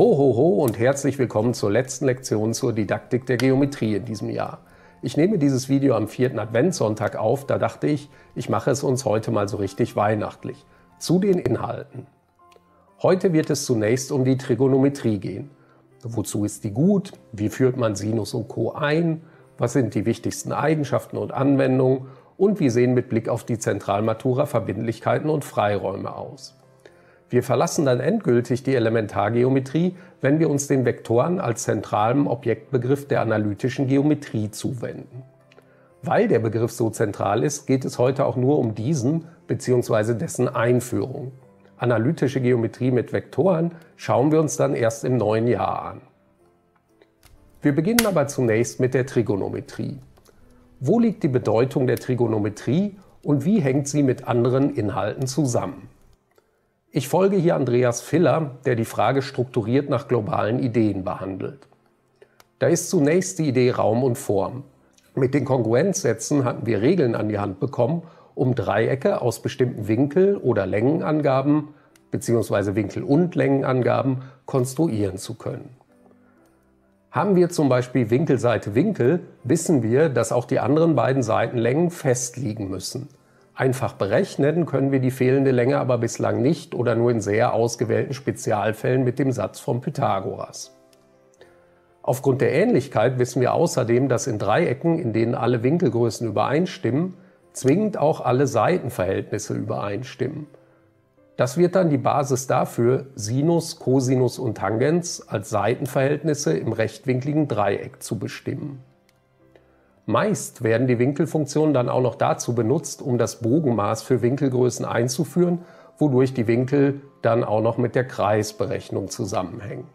Ho, ho, ho und herzlich willkommen zur letzten Lektion zur Didaktik der Geometrie in diesem Jahr. Ich nehme dieses Video am vierten Adventssonntag auf, da dachte ich, ich mache es uns heute mal so richtig weihnachtlich. Zu den Inhalten. Heute wird es zunächst um die Trigonometrie gehen. Wozu ist die gut? Wie führt man Sinus und Co. ein? Was sind die wichtigsten Eigenschaften und Anwendungen? Und wie sehen mit Blick auf die Zentralmatura Verbindlichkeiten und Freiräume aus? Wir verlassen dann endgültig die Elementargeometrie, wenn wir uns den Vektoren als zentralem Objektbegriff der analytischen Geometrie zuwenden. Weil der Begriff so zentral ist, geht es heute auch nur um diesen bzw. dessen Einführung. Analytische Geometrie mit Vektoren schauen wir uns dann erst im neuen Jahr an. Wir beginnen aber zunächst mit der Trigonometrie. Wo liegt die Bedeutung der Trigonometrie und wie hängt sie mit anderen Inhalten zusammen? Ich folge hier Andreas Filler, der die Frage strukturiert nach globalen Ideen behandelt. Da ist zunächst die Idee Raum und Form. Mit den Kongruenzsätzen hatten wir Regeln an die Hand bekommen, um Dreiecke aus bestimmten Winkel- oder Längenangaben bzw. Winkel- und Längenangaben konstruieren zu können. Haben wir zum Beispiel Winkelseite Winkel, wissen wir, dass auch die anderen beiden Seitenlängen festliegen müssen. Einfach berechnen können wir die fehlende Länge aber bislang nicht oder nur in sehr ausgewählten Spezialfällen mit dem Satz von Pythagoras. Aufgrund der Ähnlichkeit wissen wir außerdem, dass in Dreiecken, in denen alle Winkelgrößen übereinstimmen, zwingend auch alle Seitenverhältnisse übereinstimmen. Das wird dann die Basis dafür, Sinus, Cosinus und Tangens als Seitenverhältnisse im rechtwinkligen Dreieck zu bestimmen. Meist werden die Winkelfunktionen dann auch noch dazu benutzt, um das Bogenmaß für Winkelgrößen einzuführen, wodurch die Winkel dann auch noch mit der Kreisberechnung zusammenhängen.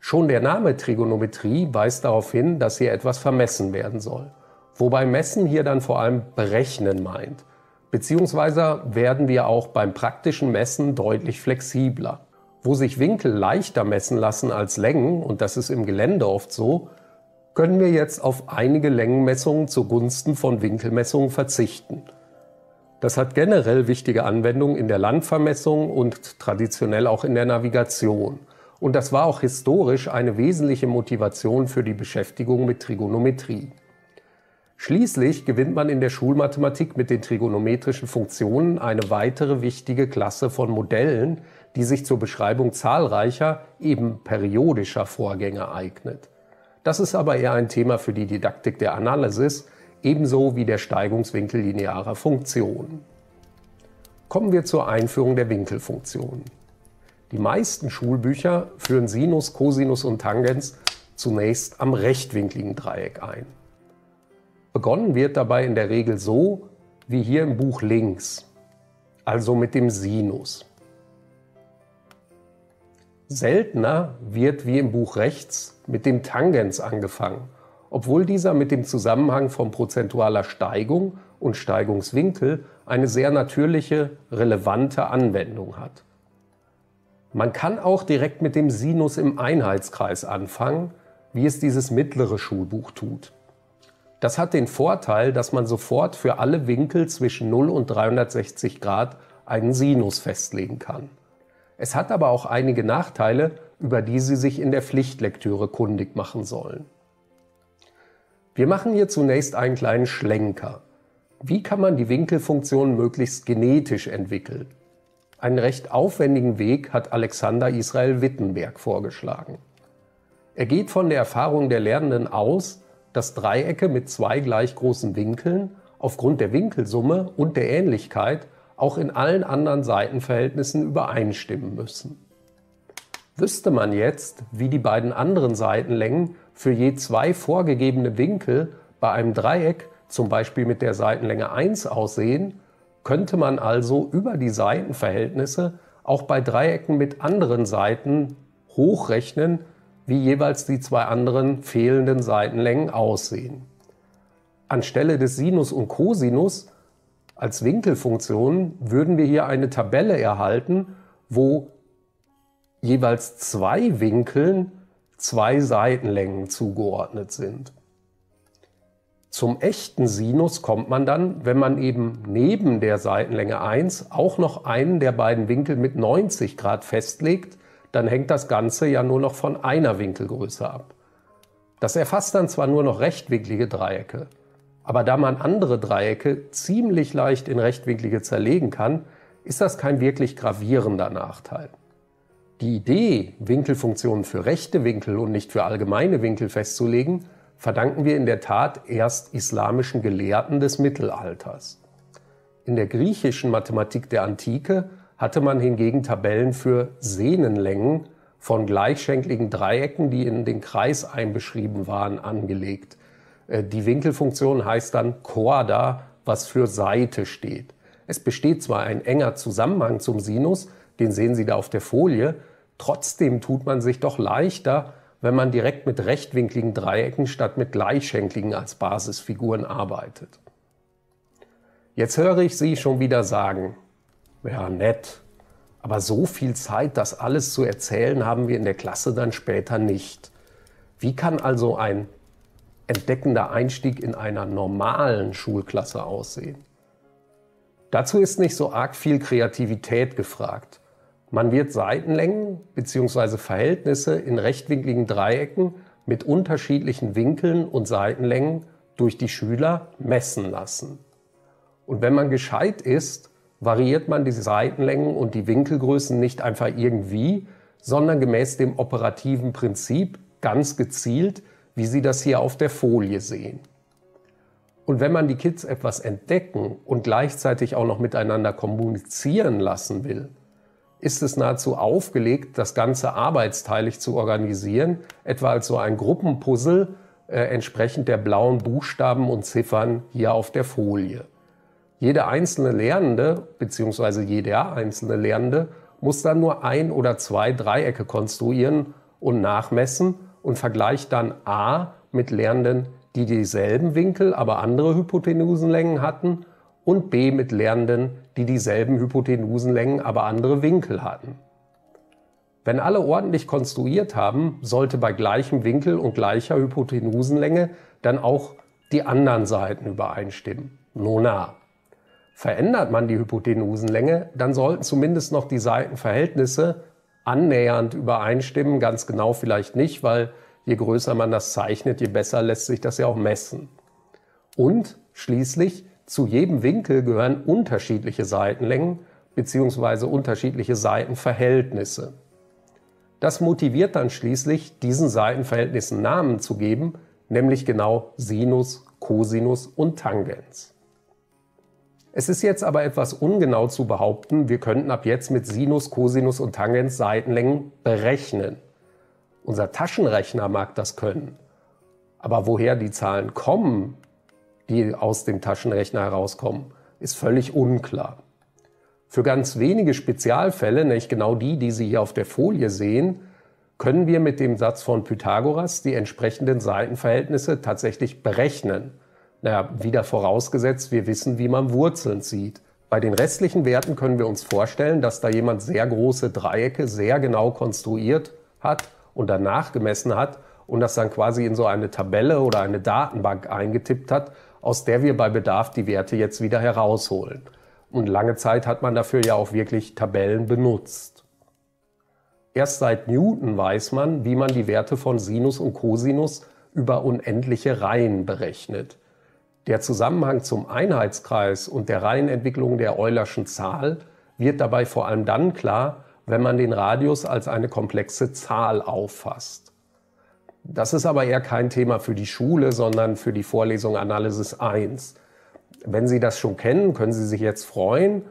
Schon der Name Trigonometrie weist darauf hin, dass hier etwas vermessen werden soll. Wobei Messen hier dann vor allem Berechnen meint. Beziehungsweise werden wir auch beim praktischen Messen deutlich flexibler. Wo sich Winkel leichter messen lassen als Längen, und das ist im Gelände oft so, können wir jetzt auf einige Längenmessungen zugunsten von Winkelmessungen verzichten. Das hat generell wichtige Anwendungen in der Landvermessung und traditionell auch in der Navigation. Und das war auch historisch eine wesentliche Motivation für die Beschäftigung mit Trigonometrie. Schließlich gewinnt man in der Schulmathematik mit den trigonometrischen Funktionen eine weitere wichtige Klasse von Modellen, die sich zur Beschreibung zahlreicher, eben periodischer Vorgänge eignet. Das ist aber eher ein Thema für die Didaktik der Analysis, ebenso wie der Steigungswinkel linearer Funktionen. Kommen wir zur Einführung der Winkelfunktionen. Die meisten Schulbücher führen Sinus, Cosinus und Tangens zunächst am rechtwinkligen Dreieck ein. Begonnen wird dabei in der Regel so wie hier im Buch links, also mit dem Sinus. Seltener wird wie im Buch rechts mit dem Tangens angefangen, obwohl dieser mit dem Zusammenhang von prozentualer Steigung und Steigungswinkel eine sehr natürliche, relevante Anwendung hat. Man kann auch direkt mit dem Sinus im Einheitskreis anfangen, wie es dieses mittlere Schulbuch tut. Das hat den Vorteil, dass man sofort für alle Winkel zwischen 0 und 360 Grad einen Sinus festlegen kann. Es hat aber auch einige Nachteile, über die Sie sich in der Pflichtlektüre kundig machen sollen. Wir machen hier zunächst einen kleinen Schlenker. Wie kann man die Winkelfunktion möglichst genetisch entwickeln? Einen recht aufwendigen Weg hat Alexander Israel Wittenberg vorgeschlagen. Er geht von der Erfahrung der Lernenden aus, dass Dreiecke mit zwei gleich großen Winkeln aufgrund der Winkelsumme und der Ähnlichkeit auch in allen anderen Seitenverhältnissen übereinstimmen müssen. Wüsste man jetzt, wie die beiden anderen Seitenlängen für je zwei vorgegebene Winkel bei einem Dreieck, zum Beispiel mit der Seitenlänge 1 aussehen, könnte man also über die Seitenverhältnisse auch bei Dreiecken mit anderen Seiten hochrechnen, wie jeweils die zwei anderen fehlenden Seitenlängen aussehen. Anstelle des Sinus und Cosinus als Winkelfunktion würden wir hier eine Tabelle erhalten, wo jeweils zwei Winkeln zwei Seitenlängen zugeordnet sind. Zum echten Sinus kommt man dann, wenn man eben neben der Seitenlänge 1 auch noch einen der beiden Winkel mit 90 Grad festlegt, dann hängt das Ganze ja nur noch von einer Winkelgröße ab. Das erfasst dann zwar nur noch rechtwinklige Dreiecke, aber da man andere Dreiecke ziemlich leicht in rechtwinklige zerlegen kann, ist das kein wirklich gravierender Nachteil. Die Idee, Winkelfunktionen für rechte Winkel und nicht für allgemeine Winkel festzulegen, verdanken wir in der Tat erst islamischen Gelehrten des Mittelalters. In der griechischen Mathematik der Antike hatte man hingegen Tabellen für Sehnenlängen von gleichschenkligen Dreiecken, die in den Kreis einbeschrieben waren, angelegt. Äh, die Winkelfunktion heißt dann Chorda, was für Seite steht. Es besteht zwar ein enger Zusammenhang zum Sinus, den sehen Sie da auf der Folie, trotzdem tut man sich doch leichter, wenn man direkt mit rechtwinkligen Dreiecken statt mit gleichschenkligen als Basisfiguren arbeitet. Jetzt höre ich Sie schon wieder sagen, ja nett, aber so viel Zeit, das alles zu erzählen, haben wir in der Klasse dann später nicht. Wie kann also ein entdeckender Einstieg in einer normalen Schulklasse aussehen? Dazu ist nicht so arg viel Kreativität gefragt. Man wird Seitenlängen bzw. Verhältnisse in rechtwinkligen Dreiecken mit unterschiedlichen Winkeln und Seitenlängen durch die Schüler messen lassen. Und wenn man gescheit ist, variiert man die Seitenlängen und die Winkelgrößen nicht einfach irgendwie, sondern gemäß dem operativen Prinzip ganz gezielt, wie Sie das hier auf der Folie sehen. Und wenn man die Kids etwas entdecken und gleichzeitig auch noch miteinander kommunizieren lassen will, ist es nahezu aufgelegt, das Ganze arbeitsteilig zu organisieren, etwa als so ein Gruppenpuzzle äh, entsprechend der blauen Buchstaben und Ziffern hier auf der Folie. Jede einzelne Lernende bzw. jeder einzelne Lernende muss dann nur ein oder zwei Dreiecke konstruieren und nachmessen und vergleicht dann A mit Lernenden, die dieselben Winkel, aber andere Hypotenusenlängen hatten und B mit Lernenden, die dieselben Hypotenusenlängen, aber andere Winkel hatten. Wenn alle ordentlich konstruiert haben, sollte bei gleichem Winkel und gleicher Hypotenusenlänge dann auch die anderen Seiten übereinstimmen. Nona. Verändert man die Hypotenusenlänge, dann sollten zumindest noch die Seitenverhältnisse annähernd übereinstimmen, ganz genau vielleicht nicht, weil je größer man das zeichnet, je besser lässt sich das ja auch messen. Und schließlich zu jedem Winkel gehören unterschiedliche Seitenlängen bzw. unterschiedliche Seitenverhältnisse. Das motiviert dann schließlich, diesen Seitenverhältnissen Namen zu geben, nämlich genau Sinus, Cosinus und Tangens. Es ist jetzt aber etwas ungenau zu behaupten, wir könnten ab jetzt mit Sinus, Cosinus und Tangens Seitenlängen berechnen. Unser Taschenrechner mag das können. Aber woher die Zahlen kommen, die aus dem Taschenrechner herauskommen, ist völlig unklar. Für ganz wenige Spezialfälle, nämlich genau die, die Sie hier auf der Folie sehen, können wir mit dem Satz von Pythagoras die entsprechenden Seitenverhältnisse tatsächlich berechnen. Naja, wieder vorausgesetzt, wir wissen, wie man Wurzeln zieht. Bei den restlichen Werten können wir uns vorstellen, dass da jemand sehr große Dreiecke sehr genau konstruiert hat und danach gemessen hat und das dann quasi in so eine Tabelle oder eine Datenbank eingetippt hat, aus der wir bei Bedarf die Werte jetzt wieder herausholen. Und lange Zeit hat man dafür ja auch wirklich Tabellen benutzt. Erst seit Newton weiß man, wie man die Werte von Sinus und Cosinus über unendliche Reihen berechnet. Der Zusammenhang zum Einheitskreis und der Reihenentwicklung der Eulerschen Zahl wird dabei vor allem dann klar, wenn man den Radius als eine komplexe Zahl auffasst. Das ist aber eher kein Thema für die Schule, sondern für die Vorlesung Analysis 1. Wenn Sie das schon kennen, können Sie sich jetzt freuen.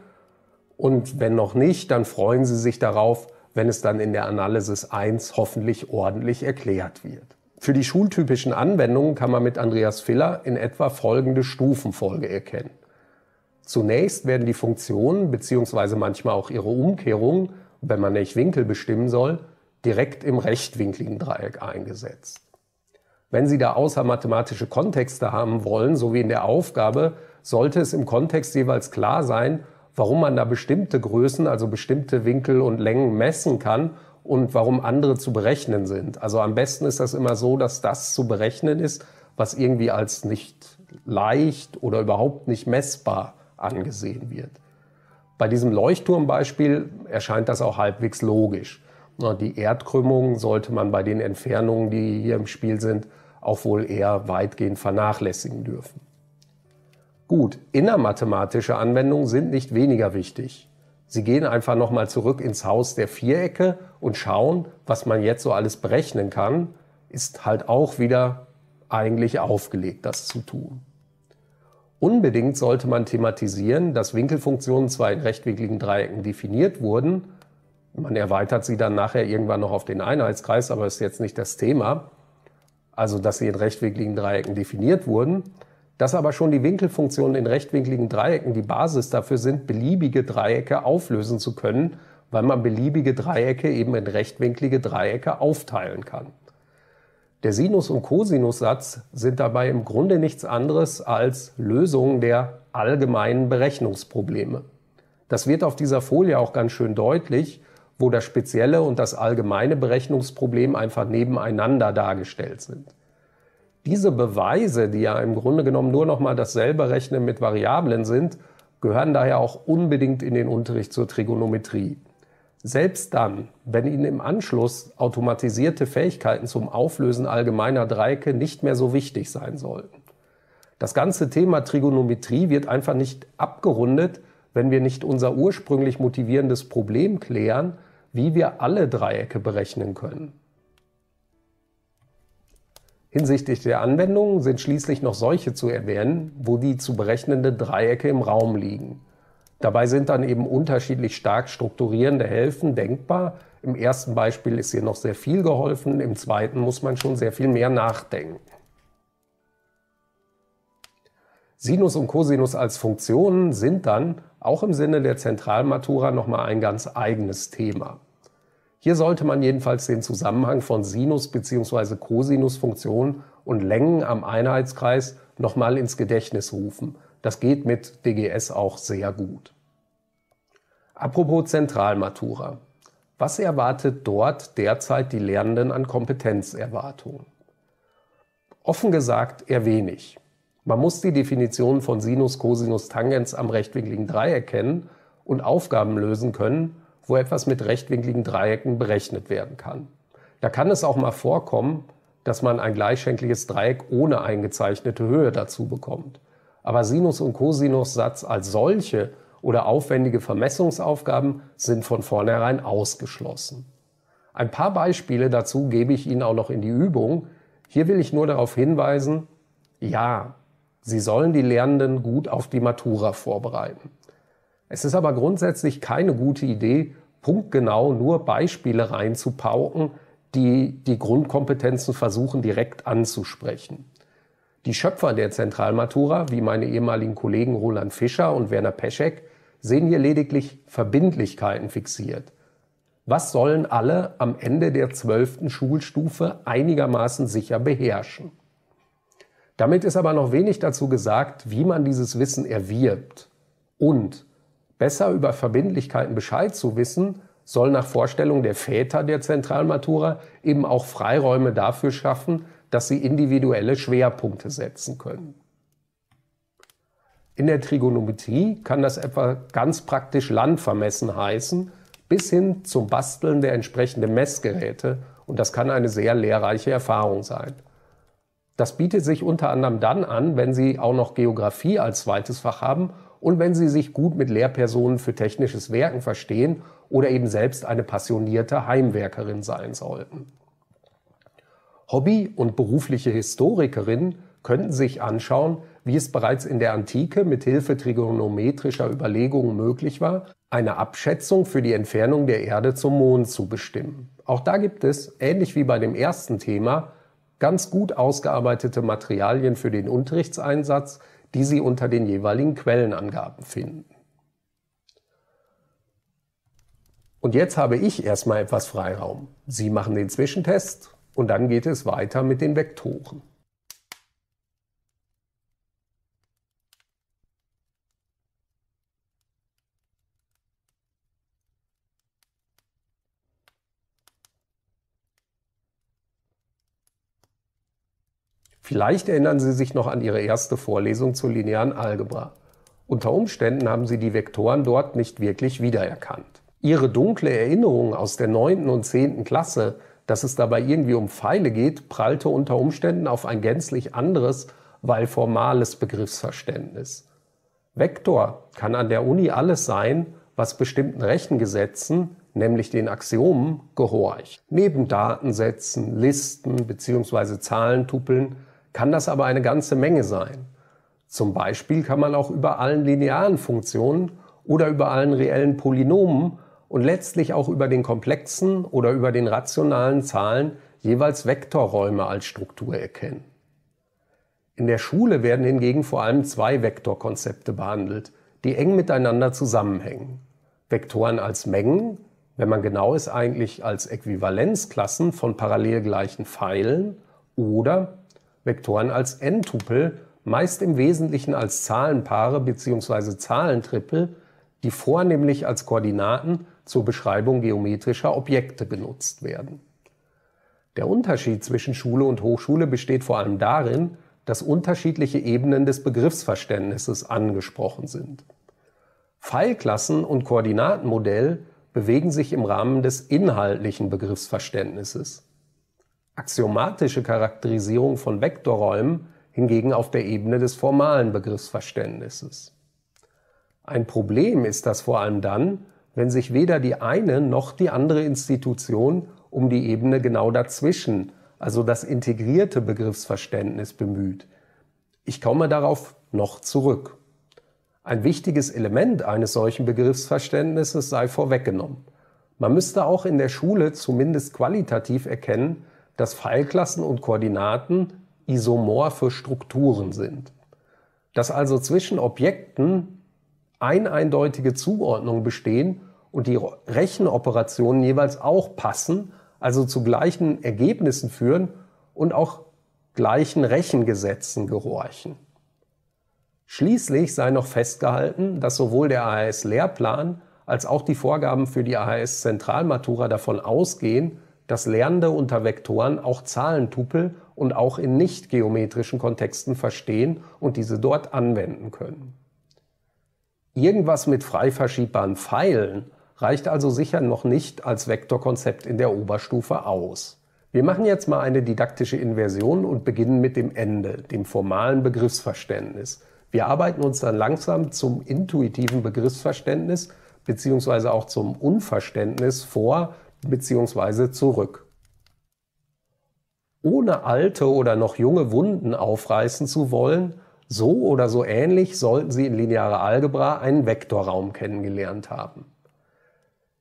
Und wenn noch nicht, dann freuen Sie sich darauf, wenn es dann in der Analysis 1 hoffentlich ordentlich erklärt wird. Für die schultypischen Anwendungen kann man mit Andreas Filler in etwa folgende Stufenfolge erkennen. Zunächst werden die Funktionen bzw. manchmal auch ihre Umkehrungen, wenn man nicht Winkel bestimmen soll, direkt im rechtwinkligen Dreieck eingesetzt. Wenn Sie da außer mathematische Kontexte haben wollen, so wie in der Aufgabe, sollte es im Kontext jeweils klar sein, warum man da bestimmte Größen, also bestimmte Winkel und Längen messen kann und warum andere zu berechnen sind. Also am besten ist das immer so, dass das zu berechnen ist, was irgendwie als nicht leicht oder überhaupt nicht messbar angesehen wird. Bei diesem Leuchtturmbeispiel erscheint das auch halbwegs logisch. Die Erdkrümmung sollte man bei den Entfernungen, die hier im Spiel sind, auch wohl eher weitgehend vernachlässigen dürfen. Gut, innermathematische Anwendungen sind nicht weniger wichtig. Sie gehen einfach nochmal zurück ins Haus der Vierecke und schauen, was man jetzt so alles berechnen kann, ist halt auch wieder eigentlich aufgelegt, das zu tun. Unbedingt sollte man thematisieren, dass Winkelfunktionen zwar in rechtwinkligen Dreiecken definiert wurden, man erweitert sie dann nachher irgendwann noch auf den Einheitskreis, aber ist jetzt nicht das Thema, also dass sie in rechtwinkligen Dreiecken definiert wurden, dass aber schon die Winkelfunktionen in rechtwinkligen Dreiecken die Basis dafür sind, beliebige Dreiecke auflösen zu können, weil man beliebige Dreiecke eben in rechtwinklige Dreiecke aufteilen kann. Der Sinus- und Cosinussatz sind dabei im Grunde nichts anderes als Lösungen der allgemeinen Berechnungsprobleme. Das wird auf dieser Folie auch ganz schön deutlich, wo das spezielle und das allgemeine Berechnungsproblem einfach nebeneinander dargestellt sind. Diese Beweise, die ja im Grunde genommen nur noch mal dasselbe Rechnen mit Variablen sind, gehören daher auch unbedingt in den Unterricht zur Trigonometrie. Selbst dann, wenn Ihnen im Anschluss automatisierte Fähigkeiten zum Auflösen allgemeiner Dreiecke nicht mehr so wichtig sein sollten. Das ganze Thema Trigonometrie wird einfach nicht abgerundet, wenn wir nicht unser ursprünglich motivierendes Problem klären, wie wir alle Dreiecke berechnen können. Hinsichtlich der Anwendungen sind schließlich noch solche zu erwähnen, wo die zu berechnende Dreiecke im Raum liegen. Dabei sind dann eben unterschiedlich stark strukturierende Helfen denkbar. Im ersten Beispiel ist hier noch sehr viel geholfen, im zweiten muss man schon sehr viel mehr nachdenken. Sinus und Cosinus als Funktionen sind dann auch im Sinne der Zentralmatura nochmal ein ganz eigenes Thema. Hier sollte man jedenfalls den Zusammenhang von Sinus- bzw. Cosinusfunktionen und Längen am Einheitskreis nochmal ins Gedächtnis rufen. Das geht mit DGS auch sehr gut. Apropos Zentralmatura. Was erwartet dort derzeit die Lernenden an Kompetenzerwartungen? Offen gesagt eher wenig. Man muss die Definition von Sinus, Cosinus, Tangens am rechtwinkligen Dreieck kennen und Aufgaben lösen können, wo etwas mit rechtwinkligen Dreiecken berechnet werden kann. Da kann es auch mal vorkommen, dass man ein gleichschenkliges Dreieck ohne eingezeichnete Höhe dazu bekommt. Aber Sinus- und Cosinussatz als solche oder aufwendige Vermessungsaufgaben sind von vornherein ausgeschlossen. Ein paar Beispiele dazu gebe ich Ihnen auch noch in die Übung. Hier will ich nur darauf hinweisen, ja, Sie sollen die Lernenden gut auf die Matura vorbereiten. Es ist aber grundsätzlich keine gute Idee, punktgenau nur Beispiele reinzupauken, die die Grundkompetenzen versuchen direkt anzusprechen. Die Schöpfer der Zentralmatura, wie meine ehemaligen Kollegen Roland Fischer und Werner Peschek, sehen hier lediglich Verbindlichkeiten fixiert. Was sollen alle am Ende der zwölften Schulstufe einigermaßen sicher beherrschen? Damit ist aber noch wenig dazu gesagt, wie man dieses Wissen erwirbt und Besser über Verbindlichkeiten Bescheid zu wissen, soll nach Vorstellung der Väter der Zentralmatura eben auch Freiräume dafür schaffen, dass sie individuelle Schwerpunkte setzen können. In der Trigonometrie kann das etwa ganz praktisch Landvermessen heißen, bis hin zum Basteln der entsprechenden Messgeräte und das kann eine sehr lehrreiche Erfahrung sein. Das bietet sich unter anderem dann an, wenn Sie auch noch Geografie als zweites Fach haben und wenn Sie sich gut mit Lehrpersonen für technisches Werken verstehen oder eben selbst eine passionierte Heimwerkerin sein sollten. Hobby- und berufliche Historikerinnen könnten sich anschauen, wie es bereits in der Antike mit Hilfe trigonometrischer Überlegungen möglich war, eine Abschätzung für die Entfernung der Erde zum Mond zu bestimmen. Auch da gibt es, ähnlich wie bei dem ersten Thema, ganz gut ausgearbeitete Materialien für den Unterrichtseinsatz, die Sie unter den jeweiligen Quellenangaben finden. Und jetzt habe ich erstmal etwas Freiraum. Sie machen den Zwischentest und dann geht es weiter mit den Vektoren. Vielleicht erinnern Sie sich noch an Ihre erste Vorlesung zur linearen Algebra. Unter Umständen haben Sie die Vektoren dort nicht wirklich wiedererkannt. Ihre dunkle Erinnerung aus der 9. und 10. Klasse, dass es dabei irgendwie um Pfeile geht, prallte unter Umständen auf ein gänzlich anderes, weil formales Begriffsverständnis. Vektor kann an der Uni alles sein, was bestimmten Rechengesetzen, nämlich den Axiomen, gehorcht. Neben Datensätzen, Listen bzw. Zahlentupeln kann das aber eine ganze Menge sein. Zum Beispiel kann man auch über allen linearen Funktionen oder über allen reellen Polynomen und letztlich auch über den komplexen oder über den rationalen Zahlen jeweils Vektorräume als Struktur erkennen. In der Schule werden hingegen vor allem zwei Vektorkonzepte behandelt, die eng miteinander zusammenhängen. Vektoren als Mengen, wenn man genau ist eigentlich als Äquivalenzklassen von parallel gleichen Pfeilen oder Vektoren als N-Tupel, meist im Wesentlichen als Zahlenpaare bzw. Zahlentrippel, die vornehmlich als Koordinaten zur Beschreibung geometrischer Objekte benutzt werden. Der Unterschied zwischen Schule und Hochschule besteht vor allem darin, dass unterschiedliche Ebenen des Begriffsverständnisses angesprochen sind. Pfeilklassen und Koordinatenmodell bewegen sich im Rahmen des inhaltlichen Begriffsverständnisses. Axiomatische Charakterisierung von Vektorräumen hingegen auf der Ebene des formalen Begriffsverständnisses. Ein Problem ist das vor allem dann, wenn sich weder die eine noch die andere Institution um die Ebene genau dazwischen, also das integrierte Begriffsverständnis bemüht. Ich komme darauf noch zurück. Ein wichtiges Element eines solchen Begriffsverständnisses sei vorweggenommen. Man müsste auch in der Schule zumindest qualitativ erkennen, dass Pfeilklassen und Koordinaten isomorphe Strukturen sind. Dass also zwischen Objekten eineindeutige Zuordnungen bestehen und die Rechenoperationen jeweils auch passen, also zu gleichen Ergebnissen führen und auch gleichen Rechengesetzen gehorchen. Schließlich sei noch festgehalten, dass sowohl der AHS-Lehrplan als auch die Vorgaben für die AHS-Zentralmatura davon ausgehen, dass Lernende unter Vektoren auch Zahlentupel und auch in nicht geometrischen Kontexten verstehen und diese dort anwenden können. Irgendwas mit frei verschiebbaren Pfeilen reicht also sicher noch nicht als Vektorkonzept in der Oberstufe aus. Wir machen jetzt mal eine didaktische Inversion und beginnen mit dem Ende, dem formalen Begriffsverständnis. Wir arbeiten uns dann langsam zum intuitiven Begriffsverständnis beziehungsweise auch zum Unverständnis vor beziehungsweise zurück. Ohne alte oder noch junge Wunden aufreißen zu wollen, so oder so ähnlich sollten Sie in linearer Algebra einen Vektorraum kennengelernt haben.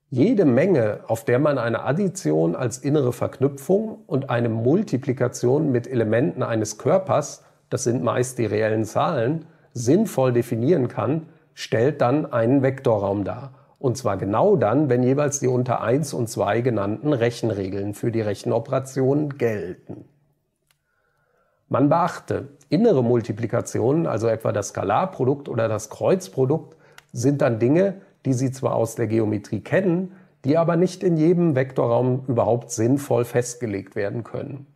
Jede Menge, auf der man eine Addition als innere Verknüpfung und eine Multiplikation mit Elementen eines Körpers, das sind meist die reellen Zahlen, sinnvoll definieren kann, stellt dann einen Vektorraum dar. Und zwar genau dann, wenn jeweils die unter 1 und 2 genannten Rechenregeln für die Rechenoperationen gelten. Man beachte, innere Multiplikationen, also etwa das Skalarprodukt oder das Kreuzprodukt, sind dann Dinge, die Sie zwar aus der Geometrie kennen, die aber nicht in jedem Vektorraum überhaupt sinnvoll festgelegt werden können.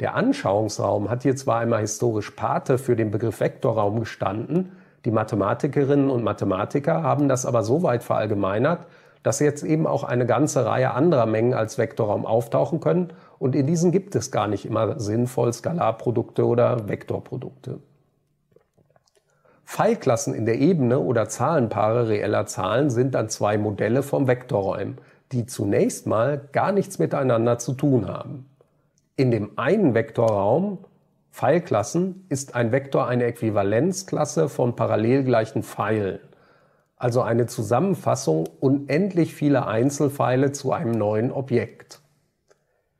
Der Anschauungsraum hat hier zwar einmal historisch Pate für den Begriff Vektorraum gestanden, die Mathematikerinnen und Mathematiker haben das aber so weit verallgemeinert, dass jetzt eben auch eine ganze Reihe anderer Mengen als Vektorraum auftauchen können und in diesen gibt es gar nicht immer sinnvoll Skalarprodukte oder Vektorprodukte. Pfeilklassen in der Ebene oder Zahlenpaare reeller Zahlen sind dann zwei Modelle vom Vektorräumen, die zunächst mal gar nichts miteinander zu tun haben. In dem einen Vektorraum, Pfeilklassen, ist ein Vektor eine Äquivalenzklasse von parallel gleichen Pfeilen, also eine Zusammenfassung unendlich vieler Einzelpfeile zu einem neuen Objekt.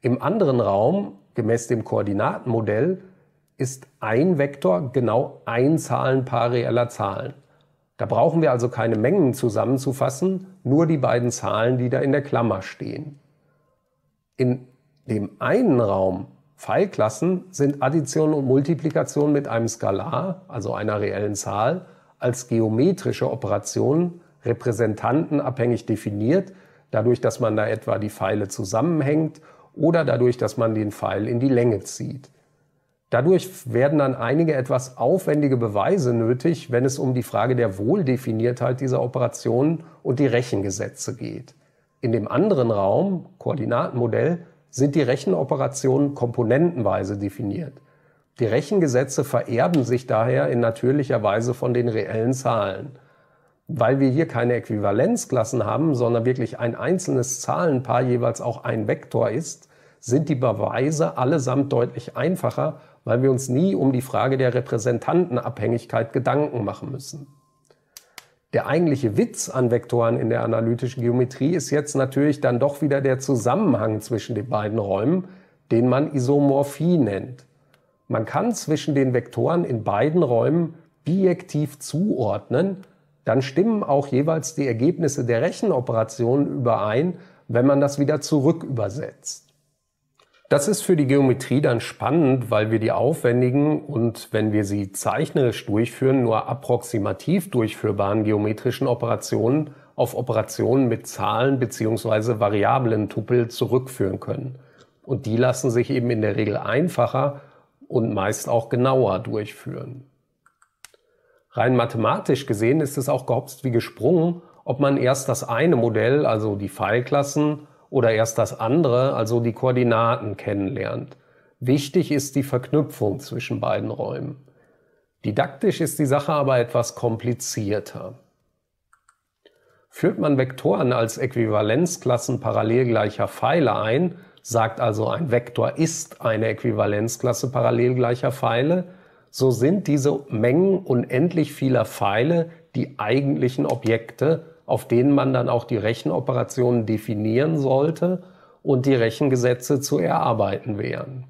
Im anderen Raum, gemäß dem Koordinatenmodell, ist ein Vektor genau ein Zahlenpaar reeller Zahlen. Da brauchen wir also keine Mengen zusammenzufassen, nur die beiden Zahlen, die da in der Klammer stehen. In dem einen Raum Pfeilklassen sind Addition und Multiplikation mit einem Skalar, also einer reellen Zahl, als geometrische Operationen repräsentantenabhängig definiert, dadurch, dass man da etwa die Pfeile zusammenhängt oder dadurch, dass man den Pfeil in die Länge zieht. Dadurch werden dann einige etwas aufwendige Beweise nötig, wenn es um die Frage der Wohldefiniertheit dieser Operationen und die Rechengesetze geht. In dem anderen Raum, Koordinatenmodell, sind die Rechenoperationen komponentenweise definiert. Die Rechengesetze vererben sich daher in natürlicher Weise von den reellen Zahlen. Weil wir hier keine Äquivalenzklassen haben, sondern wirklich ein einzelnes Zahlenpaar jeweils auch ein Vektor ist, sind die Beweise allesamt deutlich einfacher, weil wir uns nie um die Frage der Repräsentantenabhängigkeit Gedanken machen müssen. Der eigentliche Witz an Vektoren in der analytischen Geometrie ist jetzt natürlich dann doch wieder der Zusammenhang zwischen den beiden Räumen, den man Isomorphie nennt. Man kann zwischen den Vektoren in beiden Räumen bijektiv zuordnen, dann stimmen auch jeweils die Ergebnisse der Rechenoperationen überein, wenn man das wieder zurück übersetzt. Das ist für die Geometrie dann spannend, weil wir die aufwendigen und, wenn wir sie zeichnerisch durchführen, nur approximativ durchführbaren geometrischen Operationen auf Operationen mit Zahlen bzw. variablen Tupel zurückführen können. Und die lassen sich eben in der Regel einfacher und meist auch genauer durchführen. Rein mathematisch gesehen ist es auch gehopst wie gesprungen, ob man erst das eine Modell, also die Pfeilklassen, oder erst das andere, also die Koordinaten kennenlernt. Wichtig ist die Verknüpfung zwischen beiden Räumen. Didaktisch ist die Sache aber etwas komplizierter. Führt man Vektoren als Äquivalenzklassen parallelgleicher Pfeile ein, sagt also ein Vektor ist eine Äquivalenzklasse parallelgleicher Pfeile, so sind diese Mengen unendlich vieler Pfeile die eigentlichen Objekte, auf denen man dann auch die Rechenoperationen definieren sollte und die Rechengesetze zu erarbeiten wären.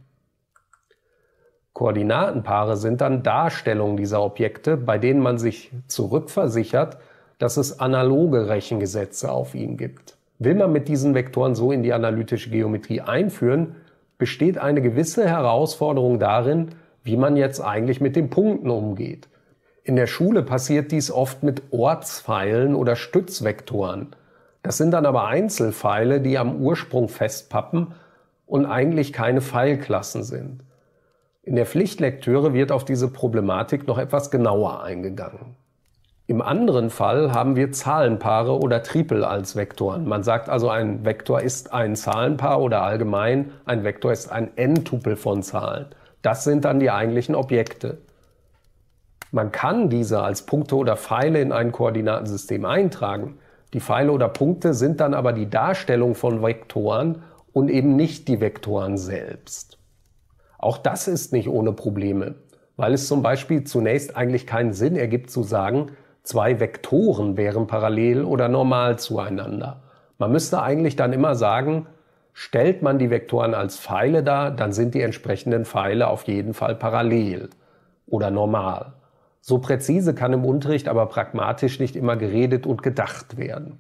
Koordinatenpaare sind dann Darstellungen dieser Objekte, bei denen man sich zurückversichert, dass es analoge Rechengesetze auf ihnen gibt. Will man mit diesen Vektoren so in die analytische Geometrie einführen, besteht eine gewisse Herausforderung darin, wie man jetzt eigentlich mit den Punkten umgeht. In der Schule passiert dies oft mit Ortspfeilen oder Stützvektoren. Das sind dann aber Einzelpfeile, die am Ursprung festpappen und eigentlich keine Pfeilklassen sind. In der Pflichtlektüre wird auf diese Problematik noch etwas genauer eingegangen. Im anderen Fall haben wir Zahlenpaare oder Tripel als Vektoren. Man sagt also, ein Vektor ist ein Zahlenpaar oder allgemein ein Vektor ist ein n-Tupel von Zahlen. Das sind dann die eigentlichen Objekte. Man kann diese als Punkte oder Pfeile in ein Koordinatensystem eintragen. Die Pfeile oder Punkte sind dann aber die Darstellung von Vektoren und eben nicht die Vektoren selbst. Auch das ist nicht ohne Probleme, weil es zum Beispiel zunächst eigentlich keinen Sinn ergibt zu sagen, Zwei Vektoren wären parallel oder normal zueinander. Man müsste eigentlich dann immer sagen, stellt man die Vektoren als Pfeile dar, dann sind die entsprechenden Pfeile auf jeden Fall parallel oder normal. So präzise kann im Unterricht aber pragmatisch nicht immer geredet und gedacht werden.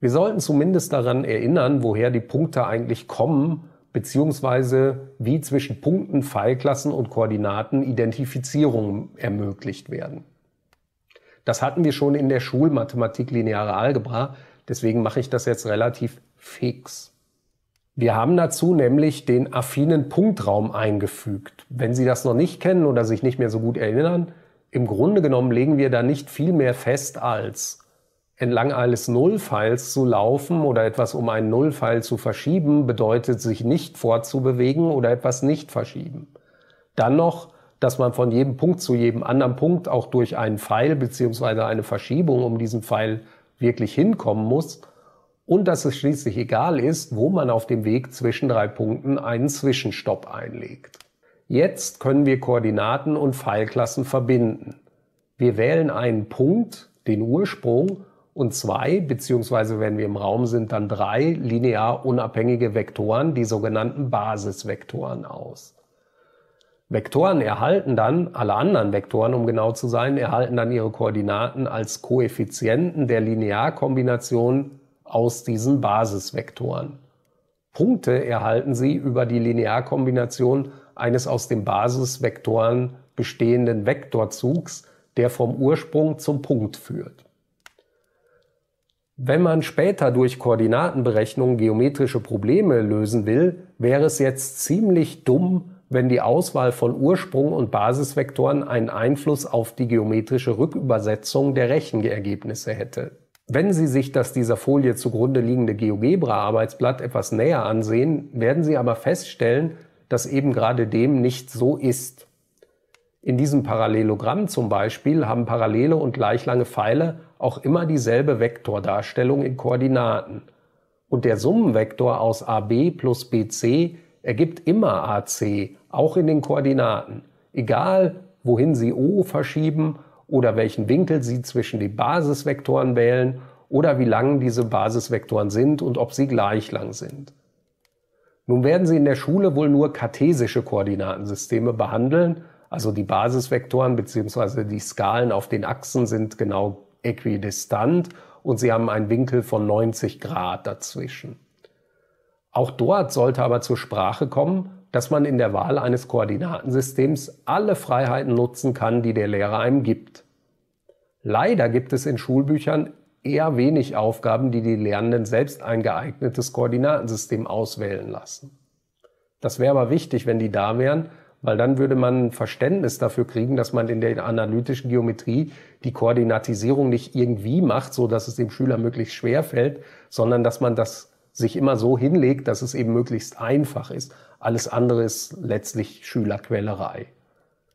Wir sollten zumindest daran erinnern, woher die Punkte eigentlich kommen, beziehungsweise wie zwischen Punkten, Pfeilklassen und Koordinaten Identifizierungen ermöglicht werden. Das hatten wir schon in der Schulmathematik lineare Algebra, deswegen mache ich das jetzt relativ fix. Wir haben dazu nämlich den affinen Punktraum eingefügt. Wenn Sie das noch nicht kennen oder sich nicht mehr so gut erinnern, im Grunde genommen legen wir da nicht viel mehr fest als entlang eines Nullpfeils zu laufen oder etwas um einen Nullpfeil zu verschieben, bedeutet sich nicht fortzubewegen oder etwas nicht verschieben. Dann noch dass man von jedem Punkt zu jedem anderen Punkt auch durch einen Pfeil beziehungsweise eine Verschiebung um diesen Pfeil wirklich hinkommen muss und dass es schließlich egal ist, wo man auf dem Weg zwischen drei Punkten einen Zwischenstopp einlegt. Jetzt können wir Koordinaten und Pfeilklassen verbinden. Wir wählen einen Punkt, den Ursprung, und zwei, beziehungsweise wenn wir im Raum sind, dann drei linear unabhängige Vektoren, die sogenannten Basisvektoren aus. Vektoren erhalten dann, alle anderen Vektoren, um genau zu sein, erhalten dann ihre Koordinaten als Koeffizienten der Linearkombination aus diesen Basisvektoren. Punkte erhalten sie über die Linearkombination eines aus den Basisvektoren bestehenden Vektorzugs, der vom Ursprung zum Punkt führt. Wenn man später durch Koordinatenberechnung geometrische Probleme lösen will, wäre es jetzt ziemlich dumm, wenn die Auswahl von Ursprung und Basisvektoren einen Einfluss auf die geometrische Rückübersetzung der Rechenergebnisse hätte. Wenn Sie sich das dieser Folie zugrunde liegende GeoGebra-Arbeitsblatt etwas näher ansehen, werden Sie aber feststellen, dass eben gerade dem nicht so ist. In diesem Parallelogramm zum Beispiel haben parallele und gleich lange Pfeile auch immer dieselbe Vektordarstellung in Koordinaten. Und der Summenvektor aus AB plus BC ergibt immer AC, auch in den Koordinaten, egal wohin Sie O verschieben oder welchen Winkel Sie zwischen den Basisvektoren wählen oder wie lang diese Basisvektoren sind und ob sie gleich lang sind. Nun werden Sie in der Schule wohl nur kartesische Koordinatensysteme behandeln, also die Basisvektoren bzw. die Skalen auf den Achsen sind genau äquidistant und sie haben einen Winkel von 90 Grad dazwischen. Auch dort sollte aber zur Sprache kommen, dass man in der Wahl eines Koordinatensystems alle Freiheiten nutzen kann, die der Lehrer einem gibt. Leider gibt es in Schulbüchern eher wenig Aufgaben, die die Lernenden selbst ein geeignetes Koordinatensystem auswählen lassen. Das wäre aber wichtig, wenn die da wären, weil dann würde man ein Verständnis dafür kriegen, dass man in der analytischen Geometrie die Koordinatisierung nicht irgendwie macht, so dass es dem Schüler möglichst schwer fällt, sondern dass man das sich immer so hinlegt, dass es eben möglichst einfach ist. Alles andere ist letztlich Schülerquälerei.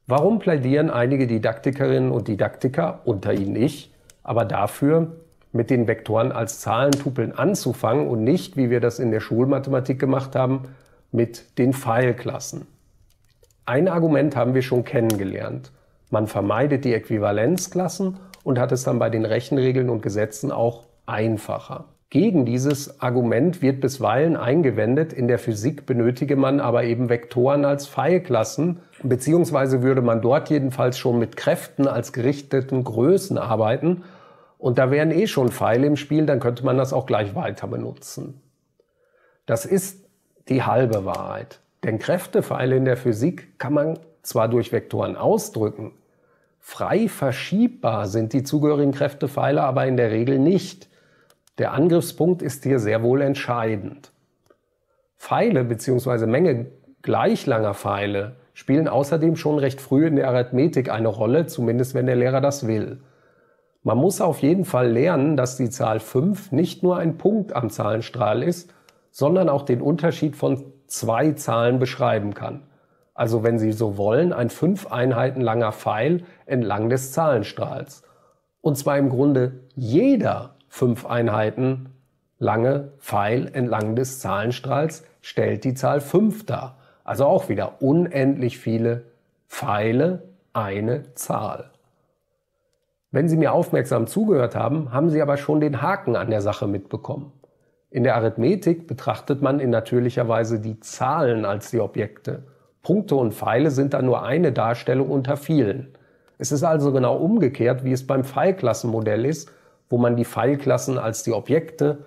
Warum plädieren einige Didaktikerinnen und Didaktiker, unter ihnen ich, aber dafür, mit den Vektoren als Zahlentupeln anzufangen und nicht, wie wir das in der Schulmathematik gemacht haben, mit den Pfeilklassen? Ein Argument haben wir schon kennengelernt. Man vermeidet die Äquivalenzklassen und hat es dann bei den Rechenregeln und Gesetzen auch einfacher. Gegen dieses Argument wird bisweilen eingewendet, in der Physik benötige man aber eben Vektoren als Pfeilklassen, beziehungsweise würde man dort jedenfalls schon mit Kräften als gerichteten Größen arbeiten und da wären eh schon Pfeile im Spiel, dann könnte man das auch gleich weiter benutzen. Das ist die halbe Wahrheit. Denn Kräftepfeile in der Physik kann man zwar durch Vektoren ausdrücken, frei verschiebbar sind die zugehörigen Kräftepfeile aber in der Regel nicht. Der Angriffspunkt ist hier sehr wohl entscheidend. Pfeile bzw. Menge gleich langer Pfeile spielen außerdem schon recht früh in der Arithmetik eine Rolle, zumindest wenn der Lehrer das will. Man muss auf jeden Fall lernen, dass die Zahl 5 nicht nur ein Punkt am Zahlenstrahl ist, sondern auch den Unterschied von zwei Zahlen beschreiben kann. Also wenn Sie so wollen, ein fünf Einheiten langer Pfeil entlang des Zahlenstrahls. Und zwar im Grunde jeder fünf Einheiten lange Pfeil entlang des Zahlenstrahls stellt die Zahl 5 dar. Also auch wieder unendlich viele Pfeile, eine Zahl. Wenn Sie mir aufmerksam zugehört haben, haben Sie aber schon den Haken an der Sache mitbekommen. In der Arithmetik betrachtet man in natürlicher Weise die Zahlen als die Objekte. Punkte und Pfeile sind dann nur eine Darstellung unter vielen. Es ist also genau umgekehrt, wie es beim Pfeilklassenmodell ist, wo man die Pfeilklassen als die Objekte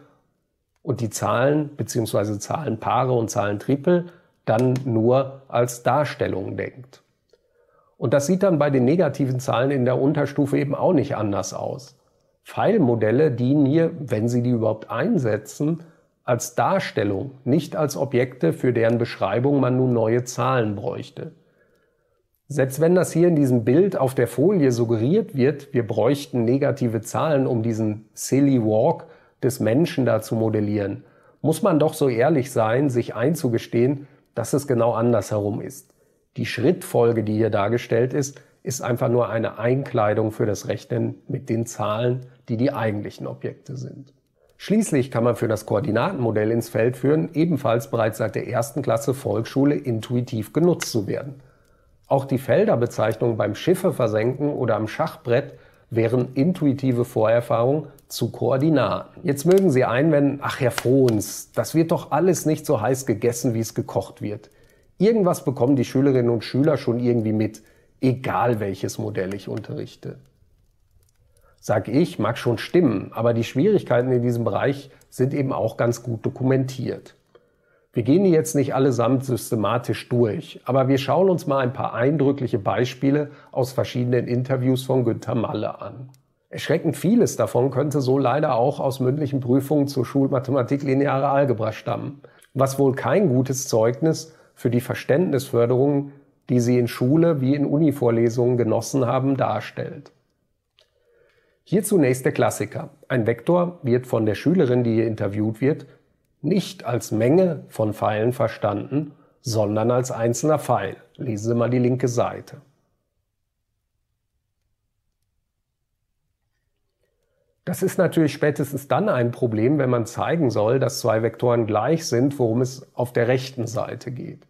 und die Zahlen bzw. Zahlenpaare und Zahlentripel dann nur als Darstellungen denkt. Und das sieht dann bei den negativen Zahlen in der Unterstufe eben auch nicht anders aus. Pfeilmodelle dienen hier, wenn Sie die überhaupt einsetzen, als Darstellung, nicht als Objekte, für deren Beschreibung man nun neue Zahlen bräuchte. Selbst wenn das hier in diesem Bild auf der Folie suggeriert wird, wir bräuchten negative Zahlen, um diesen Silly Walk des Menschen da zu modellieren, muss man doch so ehrlich sein, sich einzugestehen, dass es genau andersherum ist. Die Schrittfolge, die hier dargestellt ist, ist einfach nur eine Einkleidung für das Rechnen mit den Zahlen, die die eigentlichen Objekte sind. Schließlich kann man für das Koordinatenmodell ins Feld führen, ebenfalls bereits seit der ersten Klasse Volksschule intuitiv genutzt zu werden. Auch die Felderbezeichnungen beim Schiffe versenken oder am Schachbrett wären intuitive Vorerfahrungen zu Koordinaten. Jetzt mögen Sie einwenden, ach Herr Frohns, das wird doch alles nicht so heiß gegessen, wie es gekocht wird. Irgendwas bekommen die Schülerinnen und Schüler schon irgendwie mit, egal welches Modell ich unterrichte. Sag ich, mag schon stimmen, aber die Schwierigkeiten in diesem Bereich sind eben auch ganz gut dokumentiert. Wir gehen die jetzt nicht allesamt systematisch durch, aber wir schauen uns mal ein paar eindrückliche Beispiele aus verschiedenen Interviews von Günther Malle an. Erschreckend vieles davon könnte so leider auch aus mündlichen Prüfungen zur Schulmathematik lineare Algebra stammen, was wohl kein gutes Zeugnis für die Verständnisförderung, die sie in Schule wie in Univorlesungen genossen haben, darstellt. Hier zunächst der Klassiker. Ein Vektor wird von der Schülerin, die hier interviewt wird, nicht als Menge von Pfeilen verstanden, sondern als einzelner Pfeil. Lesen Sie mal die linke Seite. Das ist natürlich spätestens dann ein Problem, wenn man zeigen soll, dass zwei Vektoren gleich sind, worum es auf der rechten Seite geht.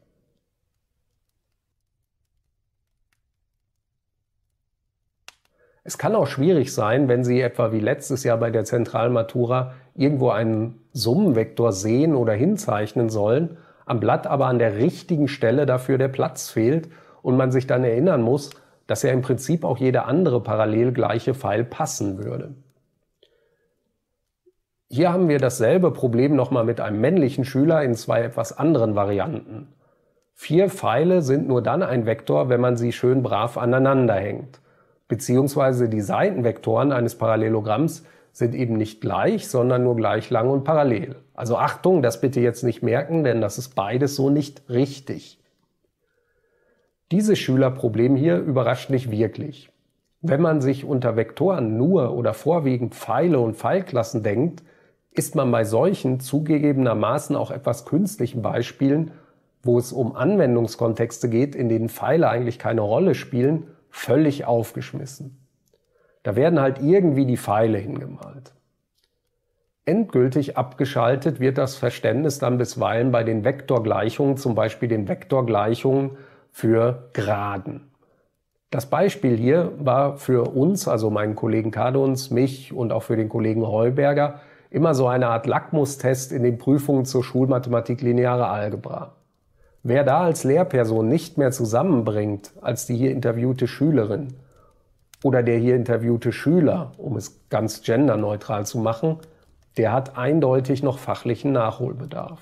Es kann auch schwierig sein, wenn Sie etwa wie letztes Jahr bei der Zentralmatura irgendwo einen Summenvektor sehen oder hinzeichnen sollen, am Blatt aber an der richtigen Stelle dafür der Platz fehlt und man sich dann erinnern muss, dass ja im Prinzip auch jeder andere parallel gleiche Pfeil passen würde. Hier haben wir dasselbe Problem nochmal mit einem männlichen Schüler in zwei etwas anderen Varianten. Vier Pfeile sind nur dann ein Vektor, wenn man sie schön brav aneinander hängt beziehungsweise die Seitenvektoren eines Parallelogramms sind eben nicht gleich, sondern nur gleich lang und parallel. Also Achtung, das bitte jetzt nicht merken, denn das ist beides so nicht richtig. Dieses Schülerproblem hier überrascht nicht wirklich. Wenn man sich unter Vektoren nur oder vorwiegend Pfeile und Pfeilklassen denkt, ist man bei solchen zugegebenermaßen auch etwas künstlichen Beispielen, wo es um Anwendungskontexte geht, in denen Pfeile eigentlich keine Rolle spielen, völlig aufgeschmissen. Da werden halt irgendwie die Pfeile hingemalt. Endgültig abgeschaltet wird das Verständnis dann bisweilen bei den Vektorgleichungen, zum Beispiel den Vektorgleichungen für Graden. Das Beispiel hier war für uns, also meinen Kollegen Kadons, mich und auch für den Kollegen Heuberger, immer so eine Art Lackmustest in den Prüfungen zur Schulmathematik lineare Algebra. Wer da als Lehrperson nicht mehr zusammenbringt als die hier interviewte Schülerin oder der hier interviewte Schüler, um es ganz genderneutral zu machen, der hat eindeutig noch fachlichen Nachholbedarf.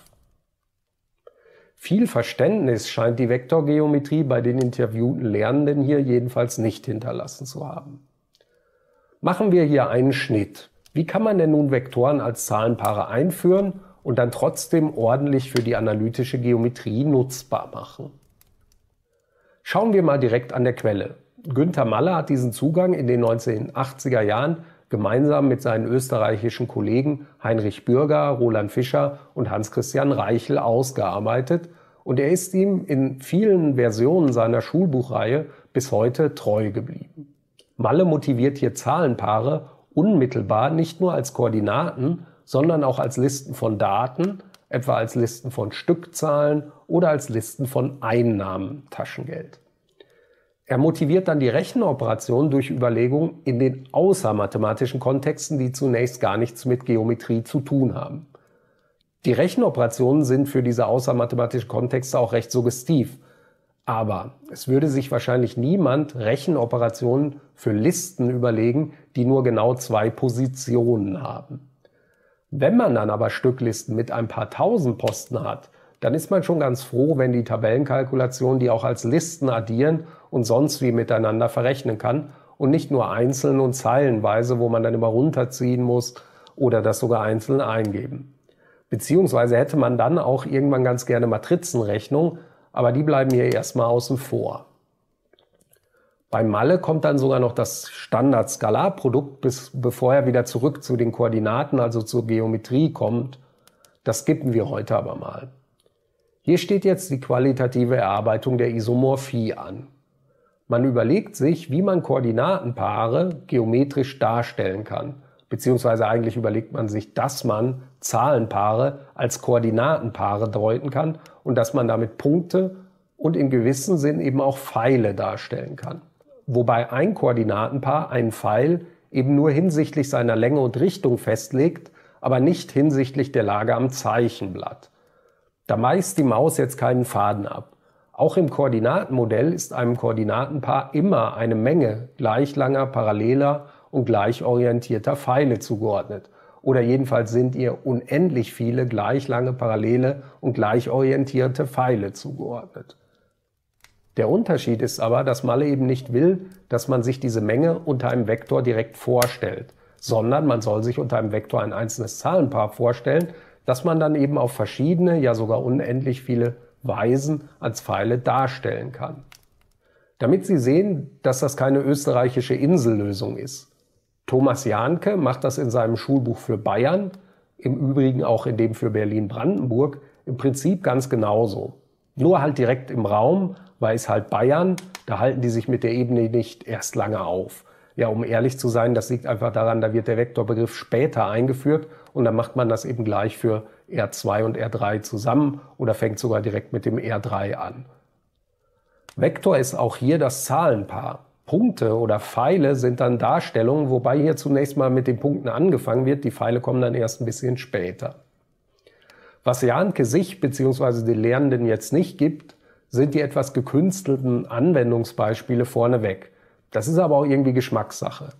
Viel Verständnis scheint die Vektorgeometrie bei den interviewten Lernenden hier jedenfalls nicht hinterlassen zu haben. Machen wir hier einen Schnitt. Wie kann man denn nun Vektoren als Zahlenpaare einführen und dann trotzdem ordentlich für die analytische Geometrie nutzbar machen. Schauen wir mal direkt an der Quelle. Günther Maller hat diesen Zugang in den 1980er Jahren gemeinsam mit seinen österreichischen Kollegen Heinrich Bürger, Roland Fischer und Hans-Christian Reichel ausgearbeitet und er ist ihm in vielen Versionen seiner Schulbuchreihe bis heute treu geblieben. Malle motiviert hier Zahlenpaare unmittelbar nicht nur als Koordinaten, sondern auch als Listen von Daten, etwa als Listen von Stückzahlen oder als Listen von Einnahmen Taschengeld. Er motiviert dann die Rechenoperation durch Überlegungen in den außermathematischen Kontexten, die zunächst gar nichts mit Geometrie zu tun haben. Die Rechenoperationen sind für diese außermathematischen Kontexte auch recht suggestiv. Aber es würde sich wahrscheinlich niemand Rechenoperationen für Listen überlegen, die nur genau zwei Positionen haben. Wenn man dann aber Stücklisten mit ein paar tausend Posten hat, dann ist man schon ganz froh, wenn die Tabellenkalkulation die auch als Listen addieren und sonst wie miteinander verrechnen kann und nicht nur einzeln und zeilenweise, wo man dann immer runterziehen muss oder das sogar einzeln eingeben. Beziehungsweise hätte man dann auch irgendwann ganz gerne Matrizenrechnung, aber die bleiben hier erstmal außen vor. Bei Malle kommt dann sogar noch das Standard-Skalarprodukt, bis, bevor er wieder zurück zu den Koordinaten, also zur Geometrie kommt. Das skippen wir heute aber mal. Hier steht jetzt die qualitative Erarbeitung der Isomorphie an. Man überlegt sich, wie man Koordinatenpaare geometrisch darstellen kann. Beziehungsweise eigentlich überlegt man sich, dass man Zahlenpaare als Koordinatenpaare deuten kann und dass man damit Punkte und in gewissem Sinn eben auch Pfeile darstellen kann wobei ein Koordinatenpaar einen Pfeil eben nur hinsichtlich seiner Länge und Richtung festlegt, aber nicht hinsichtlich der Lage am Zeichenblatt. Da meist die Maus jetzt keinen Faden ab. Auch im Koordinatenmodell ist einem Koordinatenpaar immer eine Menge gleich langer, paralleler und gleich orientierter Pfeile zugeordnet. Oder jedenfalls sind ihr unendlich viele gleich lange, parallele und gleich orientierte Pfeile zugeordnet. Der Unterschied ist aber, dass Malle eben nicht will, dass man sich diese Menge unter einem Vektor direkt vorstellt, sondern man soll sich unter einem Vektor ein einzelnes Zahlenpaar vorstellen, das man dann eben auf verschiedene, ja sogar unendlich viele Weisen als Pfeile darstellen kann. Damit Sie sehen, dass das keine österreichische Insellösung ist. Thomas Jahnke macht das in seinem Schulbuch für Bayern, im Übrigen auch in dem für Berlin-Brandenburg, im Prinzip ganz genauso. Nur halt direkt im Raum, weil es halt Bayern, da halten die sich mit der Ebene nicht erst lange auf. Ja, um ehrlich zu sein, das liegt einfach daran, da wird der Vektorbegriff später eingeführt und dann macht man das eben gleich für R2 und R3 zusammen oder fängt sogar direkt mit dem R3 an. Vektor ist auch hier das Zahlenpaar. Punkte oder Pfeile sind dann Darstellungen, wobei hier zunächst mal mit den Punkten angefangen wird. Die Pfeile kommen dann erst ein bisschen später. Was Jahnke sich bzw. den Lernenden jetzt nicht gibt, sind die etwas gekünstelten Anwendungsbeispiele vorneweg. Das ist aber auch irgendwie Geschmackssache.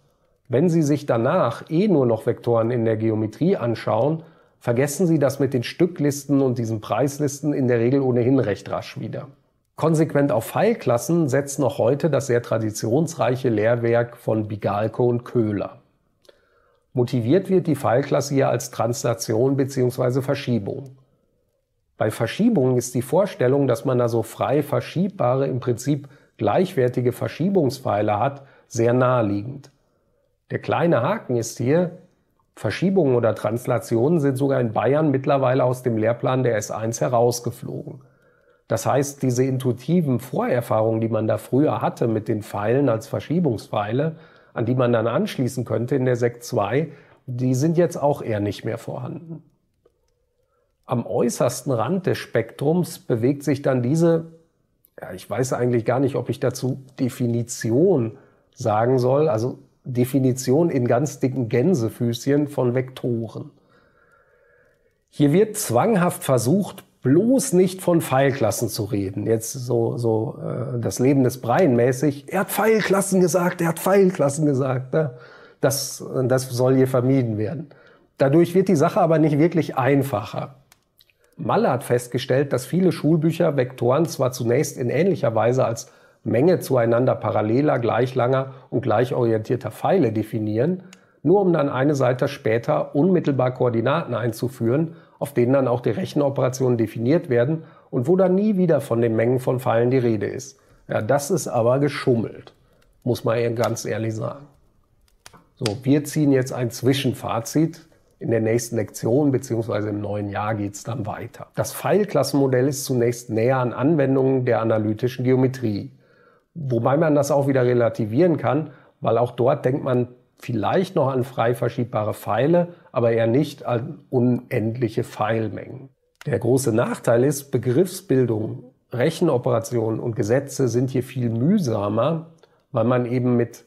Wenn Sie sich danach eh nur noch Vektoren in der Geometrie anschauen, vergessen Sie das mit den Stücklisten und diesen Preislisten in der Regel ohnehin recht rasch wieder. Konsequent auf Pfeilklassen setzt noch heute das sehr traditionsreiche Lehrwerk von Bigalko und Köhler. Motiviert wird die Pfeilklasse hier als Translation bzw. Verschiebung. Bei Verschiebungen ist die Vorstellung, dass man da so frei verschiebbare, im Prinzip gleichwertige Verschiebungspfeile hat, sehr naheliegend. Der kleine Haken ist hier, Verschiebungen oder Translationen sind sogar in Bayern mittlerweile aus dem Lehrplan der S1 herausgeflogen. Das heißt, diese intuitiven Vorerfahrungen, die man da früher hatte mit den Pfeilen als Verschiebungspfeile, an die man dann anschließen könnte in der Sekt 2, die sind jetzt auch eher nicht mehr vorhanden. Am äußersten Rand des Spektrums bewegt sich dann diese, ja, ich weiß eigentlich gar nicht, ob ich dazu Definition sagen soll, also Definition in ganz dicken Gänsefüßchen von Vektoren. Hier wird zwanghaft versucht, bloß nicht von Pfeilklassen zu reden. Jetzt so, so äh, das Leben des Breien mäßig. Er hat Pfeilklassen gesagt, er hat Pfeilklassen gesagt. Ne? Das, das soll hier vermieden werden. Dadurch wird die Sache aber nicht wirklich einfacher. Malle hat festgestellt, dass viele Schulbücher Vektoren zwar zunächst in ähnlicher Weise als Menge zueinander paralleler, gleich langer und gleich orientierter Pfeile definieren, nur um dann eine Seite später unmittelbar Koordinaten einzuführen, auf denen dann auch die Rechenoperationen definiert werden und wo dann nie wieder von den Mengen von Pfeilen die Rede ist. Ja, das ist aber geschummelt, muss man ganz ehrlich sagen. So, wir ziehen jetzt ein Zwischenfazit. In der nächsten Lektion bzw. im neuen Jahr geht es dann weiter. Das Pfeilklassenmodell ist zunächst näher an Anwendungen der analytischen Geometrie. Wobei man das auch wieder relativieren kann, weil auch dort denkt man vielleicht noch an frei verschiebbare Pfeile, aber eher nicht an unendliche Pfeilmengen. Der große Nachteil ist, Begriffsbildung, Rechenoperationen und Gesetze sind hier viel mühsamer, weil man eben mit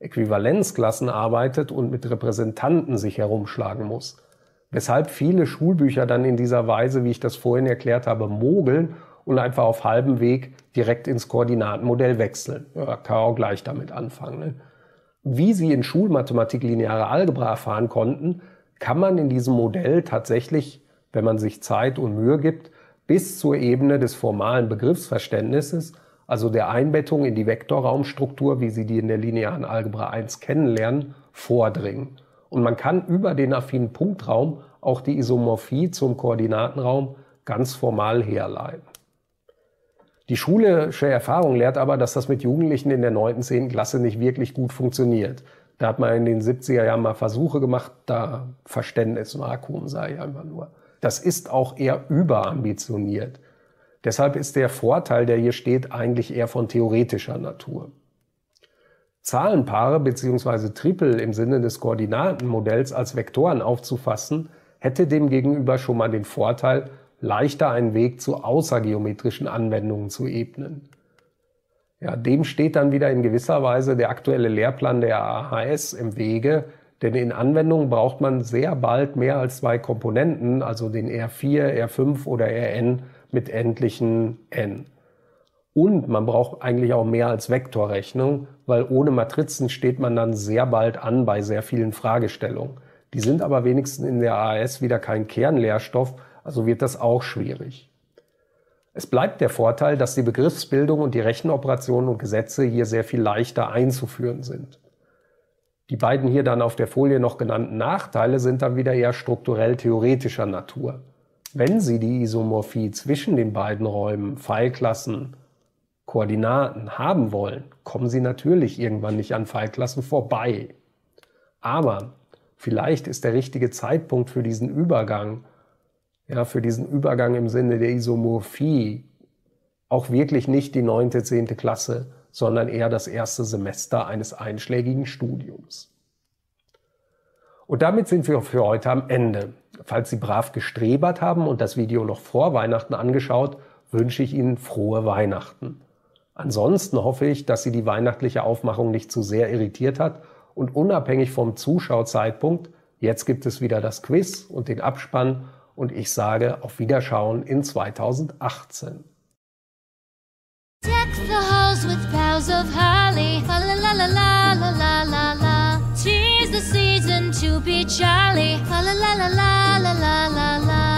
Äquivalenzklassen arbeitet und mit Repräsentanten sich herumschlagen muss. Weshalb viele Schulbücher dann in dieser Weise, wie ich das vorhin erklärt habe, mogeln und einfach auf halbem Weg direkt ins Koordinatenmodell wechseln. Ja, kann auch gleich damit anfangen. Ne? Wie Sie in Schulmathematik lineare Algebra erfahren konnten, kann man in diesem Modell tatsächlich, wenn man sich Zeit und Mühe gibt, bis zur Ebene des formalen Begriffsverständnisses, also der Einbettung in die Vektorraumstruktur, wie Sie die in der linearen Algebra 1 kennenlernen, vordringen. Und man kann über den affinen Punktraum auch die Isomorphie zum Koordinatenraum ganz formal herleiten. Die schulische Erfahrung lehrt aber, dass das mit Jugendlichen in der 9., 10. Klasse nicht wirklich gut funktioniert. Da hat man in den 70er Jahren mal Versuche gemacht, da Verständnisvakuum sei einfach nur. Das ist auch eher überambitioniert. Deshalb ist der Vorteil, der hier steht, eigentlich eher von theoretischer Natur. Zahlenpaare bzw. Tripel im Sinne des Koordinatenmodells als Vektoren aufzufassen, hätte demgegenüber schon mal den Vorteil, leichter einen Weg zu außergeometrischen Anwendungen zu ebnen. Ja, dem steht dann wieder in gewisser Weise der aktuelle Lehrplan der AHS im Wege, denn in Anwendungen braucht man sehr bald mehr als zwei Komponenten, also den R4, R5 oder Rn mit endlichen n. Und man braucht eigentlich auch mehr als Vektorrechnung, weil ohne Matrizen steht man dann sehr bald an bei sehr vielen Fragestellungen. Die sind aber wenigstens in der AHS wieder kein Kernlehrstoff, also wird das auch schwierig. Es bleibt der Vorteil, dass die Begriffsbildung und die Rechenoperationen und Gesetze hier sehr viel leichter einzuführen sind. Die beiden hier dann auf der Folie noch genannten Nachteile sind dann wieder eher strukturell theoretischer Natur. Wenn Sie die Isomorphie zwischen den beiden Räumen, Pfeilklassen, Koordinaten haben wollen, kommen Sie natürlich irgendwann nicht an Pfeilklassen vorbei. Aber vielleicht ist der richtige Zeitpunkt für diesen Übergang, ja, für diesen Übergang im Sinne der Isomorphie, auch wirklich nicht die neunte, zehnte Klasse, sondern eher das erste Semester eines einschlägigen Studiums. Und damit sind wir für heute am Ende. Falls Sie brav gestrebert haben und das Video noch vor Weihnachten angeschaut, wünsche ich Ihnen frohe Weihnachten. Ansonsten hoffe ich, dass Sie die weihnachtliche Aufmachung nicht zu sehr irritiert hat und unabhängig vom Zuschauzeitpunkt, jetzt gibt es wieder das Quiz und den Abspann und ich sage auf Wiederschauen in 2018. Deck the halls with boughs of holly, la la la la la la be jolly. La la la la la la la la.